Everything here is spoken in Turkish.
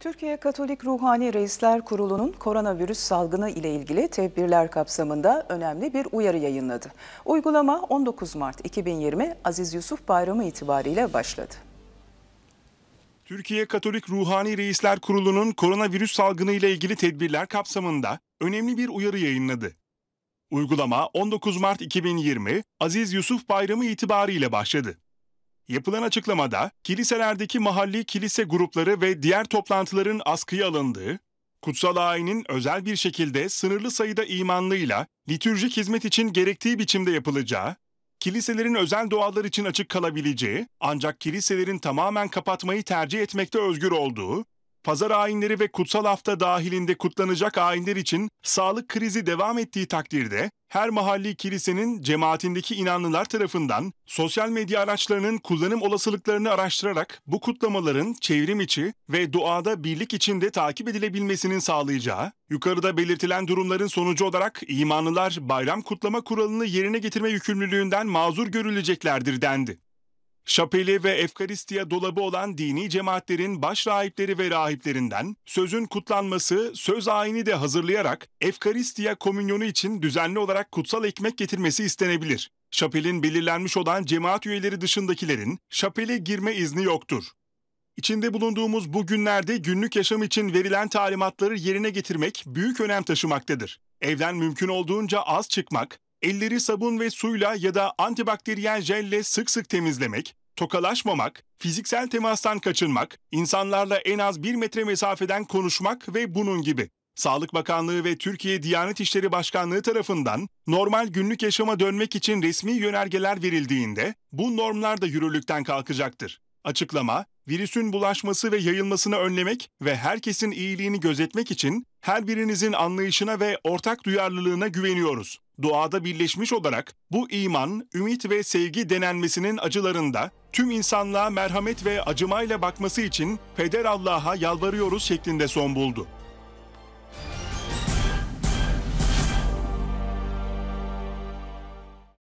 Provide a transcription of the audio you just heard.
Türkiye Katolik Ruhani Reisler Kurulu'nun koronavirüs salgını ile ilgili tedbirler kapsamında önemli bir uyarı yayınladı. Uygulama 19 Mart 2020 Aziz Yusuf Bayramı itibariyle başladı. Türkiye Katolik Ruhani Reisler Kurulu'nun koronavirüs salgını ile ilgili tedbirler kapsamında önemli bir uyarı yayınladı. Uygulama 19 Mart 2020 Aziz Yusuf Bayramı itibariyle başladı. Yapılan açıklamada kiliselerdeki mahalli kilise grupları ve diğer toplantıların askıya alındığı, kutsal ayinin özel bir şekilde sınırlı sayıda imanlıyla litürjik hizmet için gerektiği biçimde yapılacağı, kiliselerin özel dualar için açık kalabileceği ancak kiliselerin tamamen kapatmayı tercih etmekte özgür olduğu, pazar ayinleri ve kutsal hafta dahilinde kutlanacak ayinler için sağlık krizi devam ettiği takdirde her mahalli kilisenin cemaatindeki inanlılar tarafından sosyal medya araçlarının kullanım olasılıklarını araştırarak bu kutlamaların çevrim içi ve doğada birlik içinde takip edilebilmesinin sağlayacağı, yukarıda belirtilen durumların sonucu olarak imanlılar bayram kutlama kuralını yerine getirme yükümlülüğünden mazur görüleceklerdir dendi. Şapeli ve Efkaristiya dolabı olan dini cemaatlerin baş rahipleri ve rahiplerinden sözün kutlanması, söz ayini de hazırlayarak Efkaristiya komünyonu için düzenli olarak kutsal ekmek getirmesi istenebilir. Şapelin belirlenmiş olan cemaat üyeleri dışındakilerin şapele girme izni yoktur. İçinde bulunduğumuz bu günlerde günlük yaşam için verilen talimatları yerine getirmek büyük önem taşımaktadır. Evden mümkün olduğunca az çıkmak, elleri sabun ve suyla ya da antibakteriyel jelle sık sık temizlemek, tokalaşmamak, fiziksel temastan kaçınmak, insanlarla en az bir metre mesafeden konuşmak ve bunun gibi. Sağlık Bakanlığı ve Türkiye Diyanet İşleri Başkanlığı tarafından normal günlük yaşama dönmek için resmi yönergeler verildiğinde bu normlar da yürürlükten kalkacaktır. Açıklama, virüsün bulaşması ve yayılmasını önlemek ve herkesin iyiliğini gözetmek için her birinizin anlayışına ve ortak duyarlılığına güveniyoruz. Doğada birleşmiş olarak bu iman, ümit ve sevgi denenmesinin acılarında tüm insanlığa merhamet ve acımayla bakması için Peder Allah'a yalvarıyoruz şeklinde son buldu.